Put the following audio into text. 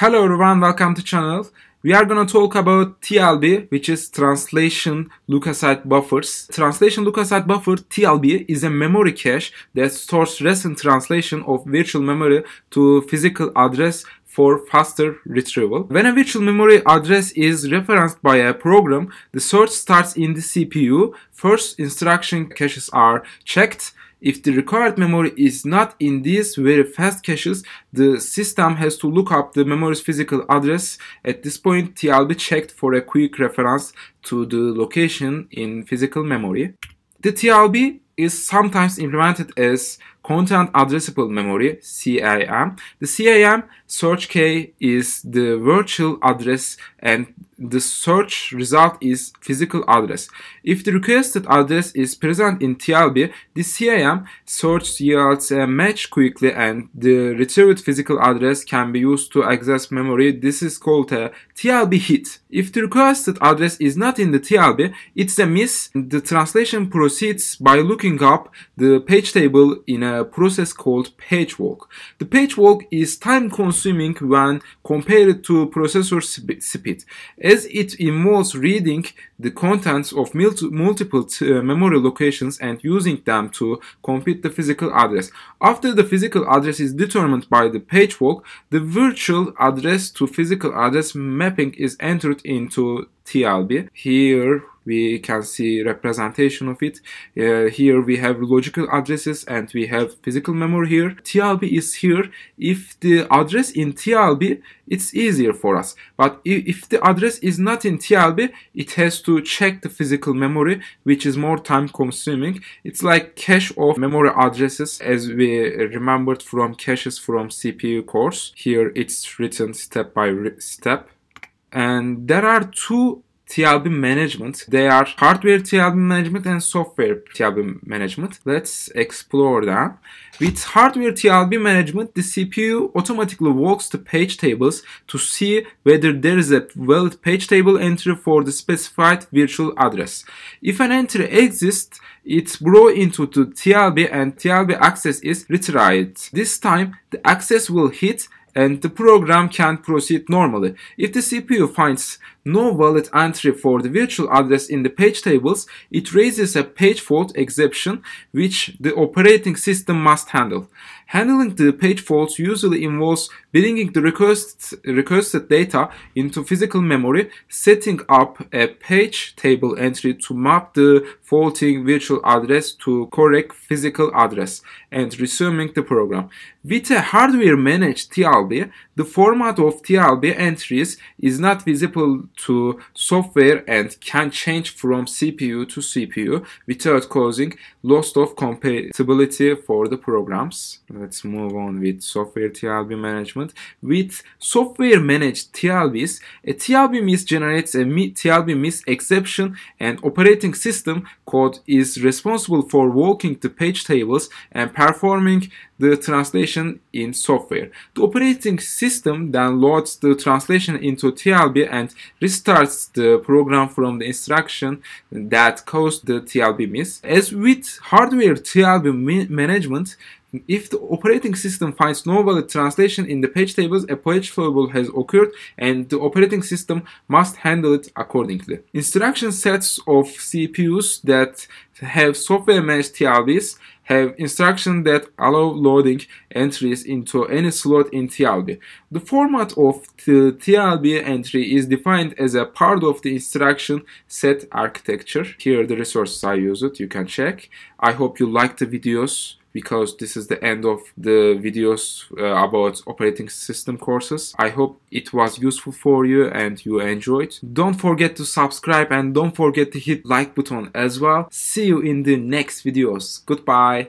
Hello everyone, welcome to channel. We are gonna talk about TLB, which is Translation Lookaside Buffers. Translation Lookaside Buffer, TLB, is a memory cache that stores recent translation of virtual memory to physical address for faster retrieval. When a virtual memory address is referenced by a program, the search starts in the CPU. First instruction caches are checked if the required memory is not in these very fast caches, the system has to look up the memory's physical address. At this point, TLB checked for a quick reference to the location in physical memory. The TLB is sometimes implemented as content addressable memory CAM. The CAM search key is the virtual address and the search result is physical address. If the requested address is present in TLB, the CAM search yields a match quickly and the retrieved physical address can be used to access memory. This is called a TLB hit. If the requested address is not in the TLB, it's a miss. The translation proceeds by looking up the page table in a process called page walk. The page walk is time consuming when compared to processor speed as it involves reading the contents of multiple uh, memory locations and using them to compute the physical address. After the physical address is determined by the page walk, the virtual address to physical address mapping is entered into TLB. Here we can see representation of it. Uh, here we have logical addresses and we have physical memory here. TLB is here. If the address in TLB, it's easier for us. But if the address is not in TLB, it has to check the physical memory, which is more time consuming. It's like cache of memory addresses as we remembered from caches from CPU course. Here it's written step by step and there are two TLB management. They are hardware TLB management and software TLB management. Let's explore them. With hardware TLB management, the CPU automatically walks the page tables to see whether there is a valid page table entry for the specified virtual address. If an entry exists, it brought into the TLB and TLB access is retried. This time, the access will hit and the program can proceed normally. If the CPU finds no valid entry for the virtual address in the page tables, it raises a page fault exception which the operating system must handle. Handling the page faults usually involves bringing the request, requested data into physical memory, setting up a page table entry to map the faulting virtual address to correct physical address, and resuming the program. With a hardware managed TLB, the format of TLB entries is not visible to software and can change from CPU to CPU without causing loss of compatibility for the programs. Let's move on with software TLB management. With software managed TLBs, a TLB miss generates a TLB miss exception and operating system code is responsible for walking the page tables and performing the translation in software. The operating system then loads the translation into TLB and restarts the program from the instruction that caused the TLB miss. As with hardware TLB management, if the operating system finds no valid translation in the page tables, a page failure has occurred and the operating system must handle it accordingly. Instruction sets of CPUs that have software managed TLBs have instructions that allow loading entries into any slot in TLB. The format of the TLB entry is defined as a part of the instruction set architecture. Here are the resources I used, you can check. I hope you liked the videos because this is the end of the videos uh, about operating system courses. I hope it was useful for you and you enjoyed. Don't forget to subscribe and don't forget to hit like button as well. See you in the next videos. Goodbye.